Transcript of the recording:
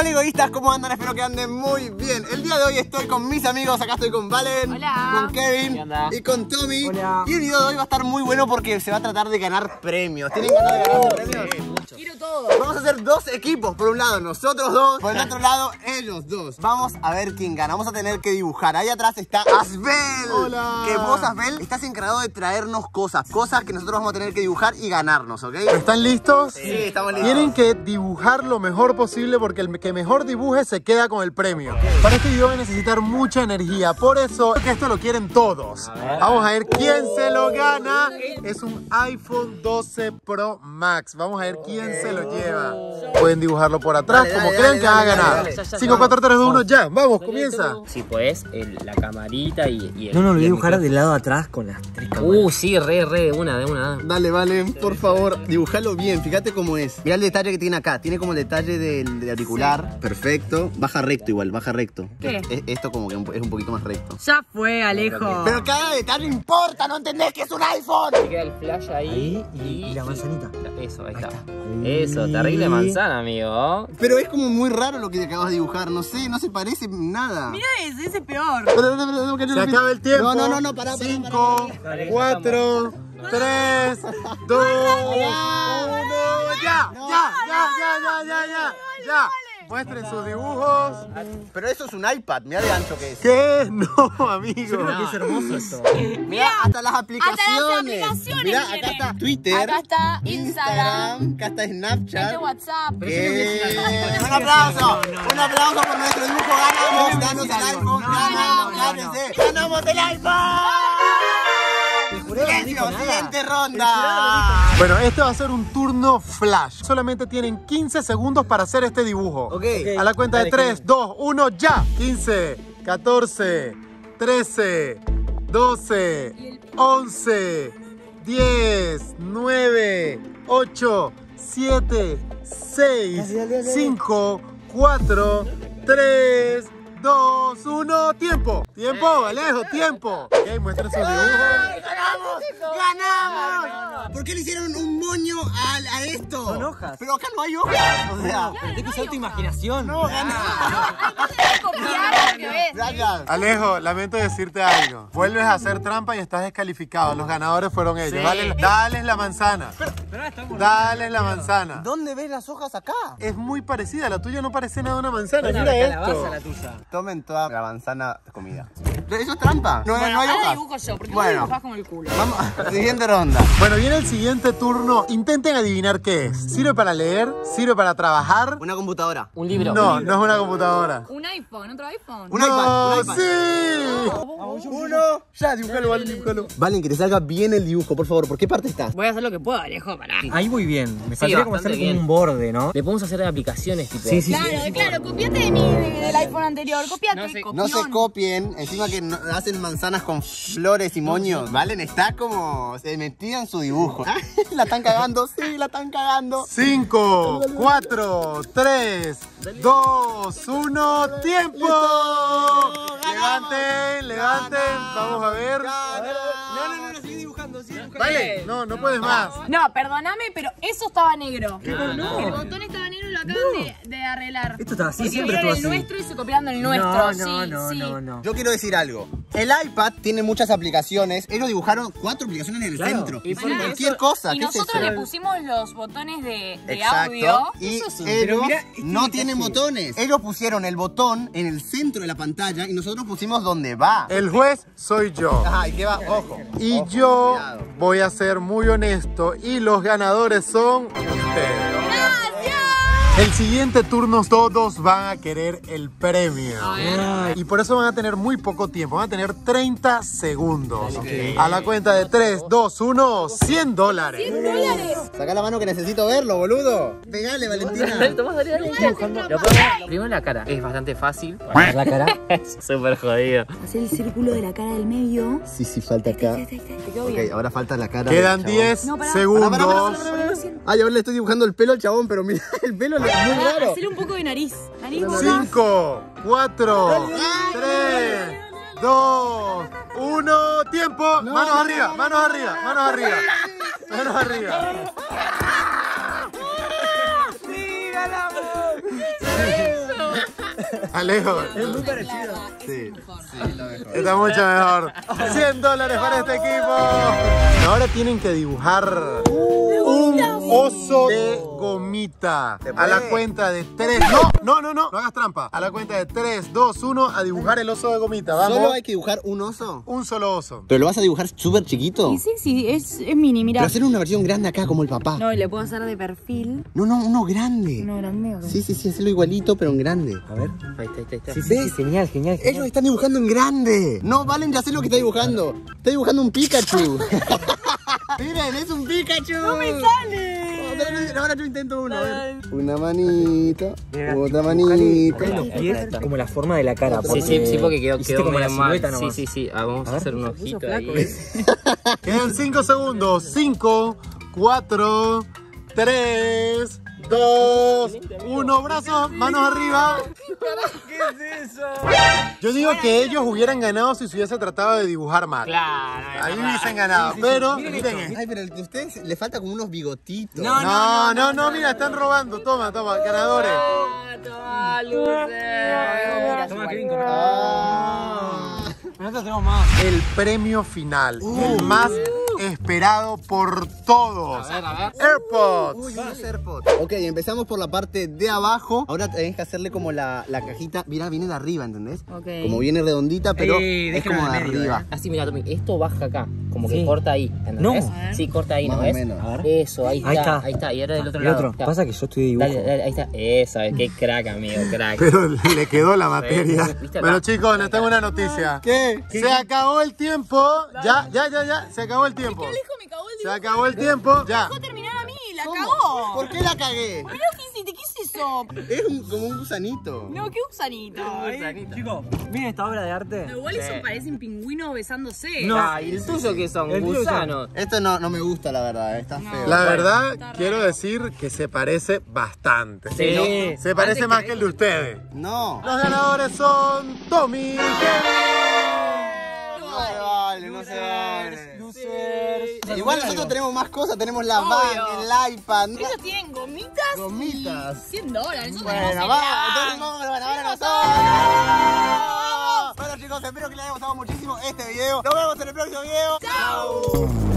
Hola egoístas, ¿cómo andan? Espero que anden muy bien. El día de hoy estoy con mis amigos, acá estoy con Valen, Hola. con Kevin y con Tommy. Hola. Y el video de hoy va a estar muy bueno porque se va a tratar de ganar premios. ¿Tienen ganas de ganar premios? Quiero todo. Vamos a hacer dos equipos, por un lado nosotros dos, por el otro lado ellos dos. Vamos a ver quién gana, vamos a tener que dibujar. Ahí atrás está Asbel. Hola. Que vos, Asbel, estás encargado de traernos cosas, cosas que nosotros vamos a tener que dibujar y ganarnos, ¿ok? ¿Están listos? Sí, estamos listos. Tienen que dibujar lo mejor posible porque el que mejor dibuje se queda con el premio. Para este video van a necesitar mucha energía, por eso es que esto lo quieren todos. Vamos a ver quién se lo gana. Es un iPhone 12 Pro Max. Vamos a ver quién se lo lleva. Pueden dibujarlo por atrás Dale, como dale, crean dale, que van a ganar. dale, dale. 5, 4, 3, 2, 1, ya. Vamos, comienza. Sí, pues, el- la camarita y, y el. No, no, lo voy a dibujar del lado atrás con las tres cámaras. Uh, sí, re, re, de una, de una. Dale, Valen, por favor, dibujalo bien, fíjate cómo es. Mira el detalle que tiene acá, tiene como el detalle del, del auricular. Perfecto. Baja recto igual, baja recto. ¿Qué? Es- esto como que un es un poquito más recto. Ya fue, Alejo. Pero cada detalle importa, ¿no entendés que es un iPhone? Te queda el flash ahí. Ahí y, y la manzanita. Eso, ahí, Ahí está. está. Eso, terrible manzana, amigo. Pero es como muy raro lo que acabas de dibujar, no sé, no se parece nada. Mira ese, ese es peor. Pero, pero, pero, no, que yo Se lo acaba el tiempo. No, no, no, no, pará, pará, 5, pará, 4, 3, 2, 1. Ya, ya, ya, ya, ya, ya, ya. Ya. Muestren sus dibujos. Pero eso es un iPad, mira de ancho que es. ¿Qué? No, amigo. Creo que es hermoso esto. Mira, hasta las aplicaciones. aplicaciones Mira, acá está Twitter. Acá está Instagram. Acá está Snapchat. Este WhatsApp. Eh, Un aplauso, un aplauso por nuestro dibujo. Ganamos, danos el iPhone. Ganamos. Ganamos el iPhone. Silencio, siguiente ronda. Bueno, este va a ser un turno flash. Solamente tienen 15 segundos para hacer este dibujo. Ok. A la cuenta de 3, 2, 1, ya. 15, 14, 13, 12, 11, 10, 9, 8, 7, 6, 5, 4, 3, 2, 1. Tiempo. Tiempo, Alejo, tiempo. Ok, muestren sus dibujos. ¡Ganamos! ¡Ganamos! ¿Por qué le hicieron un moño a, a esto? Son hojas. Pero acá no hay hojas. O sea, Tienes que usar tu imaginación. no, ganamos. Copiar lo que ves. Gracias. Alejo, lamento decirte algo. Vuelves a hacer trampa y estás descalificado. Los ganadores fueron ellos. Dale, dales la manzana. Dales la manzana. ¿Dónde ves las hojas acá? Es muy parecida, la tuya no parece nada una manzana. Mira esto. la tuya. Tomen toda la manzana comida. ¿Eso es trampa? No, Bueno, no hay ahora hojas. dibujo yo, porque Bueno. vos dibujás como el culo. Vamos, siguiente ronda. Bueno, viene el siguiente turno. Intenten adivinar qué es. ¿Sirve para leer? ¿Sirve para trabajar? Una computadora. Un libro. No, no es una computadora. Un iPhone, otro iPhone. Un no, iPad, un iPad. sí. Uno. Ya, dibújalo, Valen, dibújalo. Valen, que te salga bien el dibujo, por favor. ¿Por qué parte estás? Voy a hacer lo que puedo, Alejo, pará. Ahí voy bien. Me Sí, faltaría como hacer bien. un borde, ¿no? Le podemos hacer aplicaciones tipo. Sí, sí, sí. Claro, claro, copiate de mi, de- del iPhone anterior, copiate, No sé- No se copien, encima que no- hacen manzanas con flores y moños. Valen, está como se metía en su dibujo. la están cagando, sí, la están cagando. 5, 4, 3, 2, 1, tiempo. Levanten, levanten. Vamos a ver. No, no, no, sigue dibujando, sigue dibujando. Vale, no, no puedes más. No, perdóname, pero eso estaba negro. El botón estaba negro acaban de, de arreglar. Esto estaba así, Porque siempre vieron el así. nuestro y se copiaron el nuestro. No, sí, no, no, sí. no, no. Yo quiero decir algo. El iPad tiene muchas aplicaciones. Ellos dibujaron cuatro aplicaciones en el Claro. centro. Y por cualquier eso- cosa. Y ¿qué es nosotros eso? le pusimos los botones de, de Exacto. audio. Y Eso sí. ellos Pero mira, este no tienen botones. Ellos pusieron el botón en el centro de la pantalla y nosotros pusimos donde va. El juez soy yo. Ajá, ¿y qué va? Ojo. Y Ojo, yo cuidado. voy a ser muy honesto y los ganadores son ustedes. El siguiente turno todos van a querer el premio. Y por eso van a tener muy poco tiempo. Van a tener 30 segundos. A la cuenta de 3, 2, 1, 100 dólares. Saca la mano que necesito verlo, boludo. Pegale, Valentina. Tomás, dale, dale. Primero la cara. Es bastante fácil. La cara. Es súper jodido. Hacer el círculo de la cara del medio. Sí, sí, falta acá. Ok, ahora falta la cara. Quedan del chabón. 10 No, pará. Pará, pará, pará, segundos. Ay, ahora le estoy dibujando el pelo al chabón, pero mira, el pelo le muy raro. Hacer un poco de nariz. 5, 4, 3, 2, 1, tiempo. Manos arriba, manos arriba, manos arriba. Manos arriba. Alejo, Es muy parecido. Sí, sí, lo mejor. está mucho mejor. 100 dólares para este equipo. Ahora tienen que dibujar un oso de gomita. A la cuenta de 3. No, no, no, no. No hagas trampa. A la cuenta de 3, 2, 1. A dibujar el oso de gomita. ¿Solo hay que dibujar un oso? Un solo oso. ¿Pero lo vas a dibujar súper chiquito? Sí, sí, es, es mini, mira. Pero hacer una versión grande acá como el papá. No, y le puedo hacer de perfil. No, no, uno grande. Uno grande, ok. Sí, sí, sí, hacerlo igualito, pero en grande. A ver. Ahí está, ahí está, ahí está. Sí, sí, sí, genial, genial. Ellos genial. están dibujando en grande. No, Valen, ya sé lo que está dibujando. Está dibujando un Pikachu. Miren, es un Pikachu. No me sale. ahora yo intento uno. a ver. Una manito, Mira, otra manito. como la forma de la cara. Sí, sí, sí, porque quedó, quedó como la silueta Sí, nomás. sí, sí. Ah, vamos a, A ver. hacer un ojito ahí. Quedan 5 segundos. 5, 4, 3, 2, 1. Brazos, manos arriba. ¿Qué es eso? Yo digo que ellos hubieran ganado si se hubiese tratado de dibujar mal. Claro. Ahí hubiesen ganado. Pero, miren esto. Ay, pero el de ustedes le falta como unos bigotitos. No, No, no, no, mira, están robando. Toma, toma, ganadores. Toma. Toma, Kevin, con- Ah. Nosotros tenemos más. El premio final, el más esperado por todos. A ver, a ver. AirPods. Uy, unos AirPods. Ok, empezamos por la parte de abajo. Ahora tenés que hacerle como la, la cajita. Mira, viene de arriba, ¿entendés? Ok. Como viene redondita, pero Eh, es como de medio, arriba. Así, mira, Tommy, esto baja acá, como que Sí. corta ahí, ¿entendés? No. Sí, corta ahí, Más ¿no o ves? menos. A ver. Eso, ahí está, Ahí ahí está. está, y ahora del otro El lado. otro. Está. Pasa que yo dibujo. Dale, dale, ahí está. Eso, qué crack, amigo, crack. Pero le quedó la materia. Bueno, chicos, les tengo una noticia. ¿Qué? Se acabó el tiempo. Ya, ya, ya, ya. Se acabó el tiempo. Me cagó el Se acabó el tiempo. Ya. Dejó terminar a mí, la ¿Cómo? cagó. ¿Por qué la cagué? Pero ¿qué hiciste? ¿Qué es eso? Es un- como un gusanito. No, qué gusanito. Chicos, miren esta obra de arte. Igual eso parecen pingüinos besándose. No. Ah, ¿y el tuyo que son? El tuyo Gusanos. Esto no, no me gusta, la verdad. Está feo. La verdad, quiero decir que se parece bastante. Sí. ¿no? Se parece más que el de ustedes. No. Los ganadores son Tommy y Kevin. No se vale, no. Igual nosotros tenemos más cosas. tenemos la van, el iPad. Ellos tienen gomitas. Gomitas. Y 100 dólares. Nosotros Bueno, va, entonces vamos a ganar a nosotros. Bueno chicos, espero que les haya gustado muchísimo este video. Nos vemos en el próximo video. Chao.